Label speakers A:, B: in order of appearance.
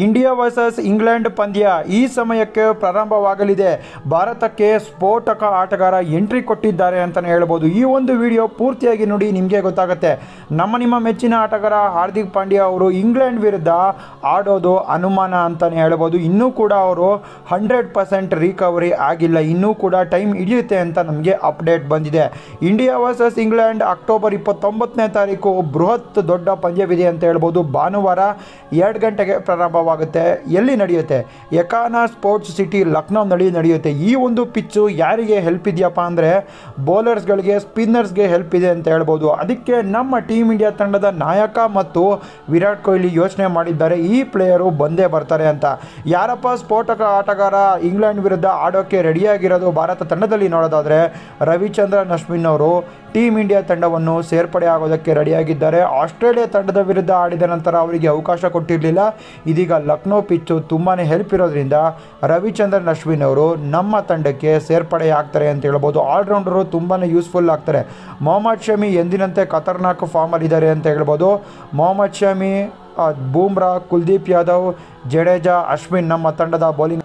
A: India versus England ಪಂದ್ಯ ಈ ಸಮಯಕ್ಕೆ ಪ್ರಾರಂಭವಾಗಲಿದೆ. ಭಾರತಕ್ಕೆ ಸ್ಫೋಟಕ ಆಟಗಾರ ಎಂಟ್ರಿ ಕೊಟ್ಟಿದ್ದಾರೆ ಅಂತಲೇ ಹೇಳ್ಬೋದು. ಈ ಒಂದು ವಿಡಿಯೋ ಪೂರ್ತಿಯಾಗಿ ನೋಡಿ ನಿಮಗೆ ಗೊತ್ತಾಗುತ್ತೆ. ನಮ್ಮ ನಿಮ್ಮ ಮೆಚ್ಚಿನ ಆಟಗಾರ ಹಾರ್ದಿಕ್ ಪಾಂಡ್ಯ ಅವರು ಇಂಗ್ಲೆಂಡ್ ವಿರುದ್ಧ ಆಡೋದು ಅನುಮಾನ ಅಂತಲೇ ಹೇಳ್ಬೋದು. ಇನ್ನೂ ಕೂಡ ಅವರು ಹಂಡ್ರೆಡ್ ಪರ್ಸೆಂಟ್ ರಿಕವರಿ ಆಗಿಲ್ಲ. ಇನ್ನೂ ಕೂಡ ಟೈಮ್ ಹಿಡಿಯುತ್ತೆ ಅಂತ ನಮಗೆ ಅಪ್ಡೇಟ್ ಬಂದಿದೆ. ಇಂಡಿಯಾ ವರ್ಸಸ್ ಇಂಗ್ಲೆಂಡ್ ಅಕ್ಟೋಬರ್ ಇಪ್ಪತ್ತೊಂಬತ್ತನೇ ತಾರೀಕು ಬೃಹತ್ ದೊಡ್ಡ ಪಂದ್ಯವಿದೆ ಅಂತ ಹೇಳ್ಬೋದು. ಭಾನುವಾರ ಎರಡು ಗಂಟೆಗೆ ಪ್ರಾರಂಭವಾಗುತ್ತೆ ಎಲ್ಲಿ ನಡೆಯುತ್ತೆ? ಎಕಾನಾ ಸ್ಪೋರ್ಟ್ಸ್ ಸಿಟಿ ಲಕ್ನೋನಲ್ಲಿ ನಡೆಯುತ್ತೆ. ಈ ಒಂದು ಪಿಚ್ಚು ಯಾರಿಗೆ ಹೆಲ್ಪ್ ಇದೆಯಪ್ಪ ಅಂದರೆ ಬೌಲರ್ಸ್ಗಳಿಗೆ ಸ್ಪಿನ್ನರ್ಸ್ಗೆ ಹೆಲ್ಪ್ ಇದೆ ಅಂತ ಹೇಳ್ಬೋದು. ಅದಕ್ಕೆ ನಮ್ಮ ಟೀಮ್ ಇಂಡಿಯಾ ತಂಡದ ನಾಯಕ ಮತ್ತು ವಿರಾಟ್ ಕೊಹ್ಲಿ ಯೋಚನೆ ಮಾಡಿದ್ದಾರೆ. ಈ ಪ್ಲೇಯರು ಬಂದೇ ಬರ್ತಾರೆ ಅಂತ. ಯಾರಪ್ಪ ಸ್ಫೋಟಕ ಆಟಗಾರ ಇಂಗ್ಲೆಂಡ್ ವಿರುದ್ಧ ಆಡೋಕ್ಕೆ ರೆಡಿಯಾಗಿರೋದು ಭಾರತ ತಂಡದಲ್ಲಿ ನೋಡೋದಾದರೆ ರವಿಚಂದ್ರನ್, ಅಶ್ವಿನ್ ಅವರು ಟೀಮ್ ಇಂಡಿಯಾ ತಂಡವನ್ನು ಸೇರ್ಪಡೆ ಆಗೋದಕ್ಕೆ ರೆಡಿಯಾಗಿದ್ದಾರೆ ಆಸ್ಟ್ರೇಲಿಯಾ ತಂಡದ ವಿರುದ್ಧ ಆಡಿದ ನಂತರ ಅವರಿಗೆ ಅವಕಾಶ ಕೊಟ್ಟಿರಲಿಲ್ಲ. ಇದೀಗ ಲಕ್ನೋ ಪಿಚ್ಚು ತುಂಬಾ ಹೆಲ್ಪ್ ಇರೋದ್ರಿಂದ ರವಿಚಂದ್ರನ್, ಅಶ್ವಿನ್ ಅವರು ನಮ್ಮ ತಂಡಕ್ಕೆ ಸೇರ್ಪಡೆ ಆಗ್ತಾರೆ ಅಂತ ಹೇಳ್ಬೋದು. ಆಲ್ರೌಂಡರು ತುಂಬಾ ಯೂಸ್ಫುಲ್ ಆಗ್ತಾರೆ. ಮೊಹಮ್ಮದ್ ಶಮಿ ಎಂದಿನಂತೆ ಖತರ್ನಾಕ್ ಫಾರ್ಮಲ್ಲಿದ್ದಾರೆ ಅಂತ ಹೇಳ್ಬೋದು. ಮೊಹಮ್ಮದ್ ಶಮಿ ಬೂಮ್ರಾ, ಕುಲ್ದೀಪ್ ಯಾದವ್, ಜಡೇಜಾ, ಅಶ್ವಿನ್ ನಮ್ಮ ತಂಡದ ಬೌಲಿಂಗ್